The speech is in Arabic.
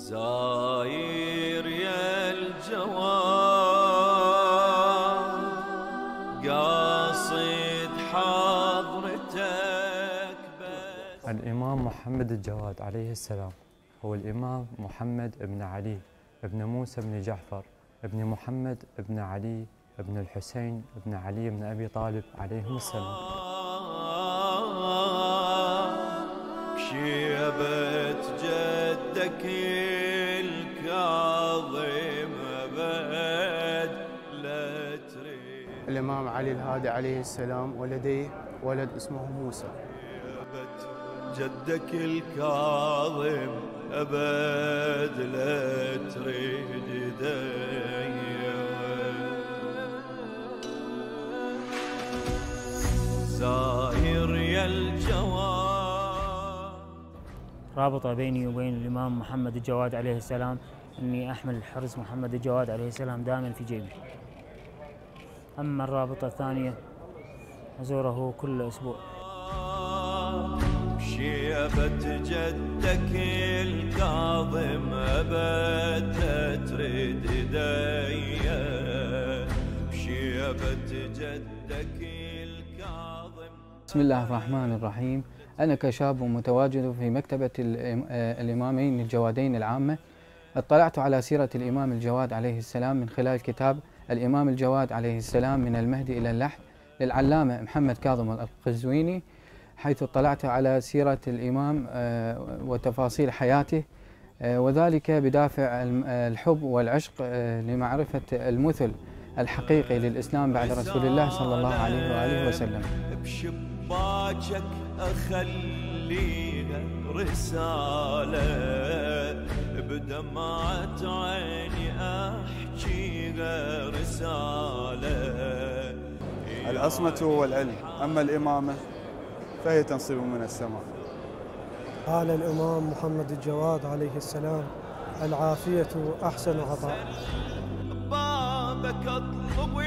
زاير يا الجواد قاصد حضرتك بس. الإمام محمد الجواد عليه السلام هو الإمام محمد بن علي بن موسى بن جعفر بن محمد بن علي بن الحسين بن علي بن أبي طالب عليهم السلام. شيبت جدك الكاظم أبد لا تريد الإمام علي الهادي عليه السلام ولديه ولد اسمه موسى. جدك الكاظم أبد لا تريد ديا زاهر يا الجواد رابطة بيني وبين الإمام محمد الجواد عليه السلام. أني أحمل الحرز محمد الجواد عليه السلام دائما في جيبي. أما الرابطة الثانية أزوره كل أسبوع. شيبة جدك الكاظم أبد تريد ايديا شيبة جدك الكاظم. بسم الله الرحمن الرحيم. أنا كشاب متواجد في مكتبة آه، الإمامين الجوادين العامة. اطلعت على سيرة الإمام الجواد عليه السلام من خلال كتاب الإمام الجواد عليه السلام من المهدي إلى اللحد للعلامة محمد كاظم القزويني حيث اطلعت على سيرة الإمام آه، وتفاصيل حياته آه، وذلك بدافع الحب والعشق لمعرفة المثل الحقيقي للإسلام بعد رسول الله صلى الله عليه وآله وسلم. بشباكك أخليها رسالة بدمعة عيني أحكيها رسالة. العصمة والعلم أما الإمامة فهي تنصيب من السماء. قال الإمام محمد الجواد عليه السلام العافية أحسن عطاء. بابك اطلب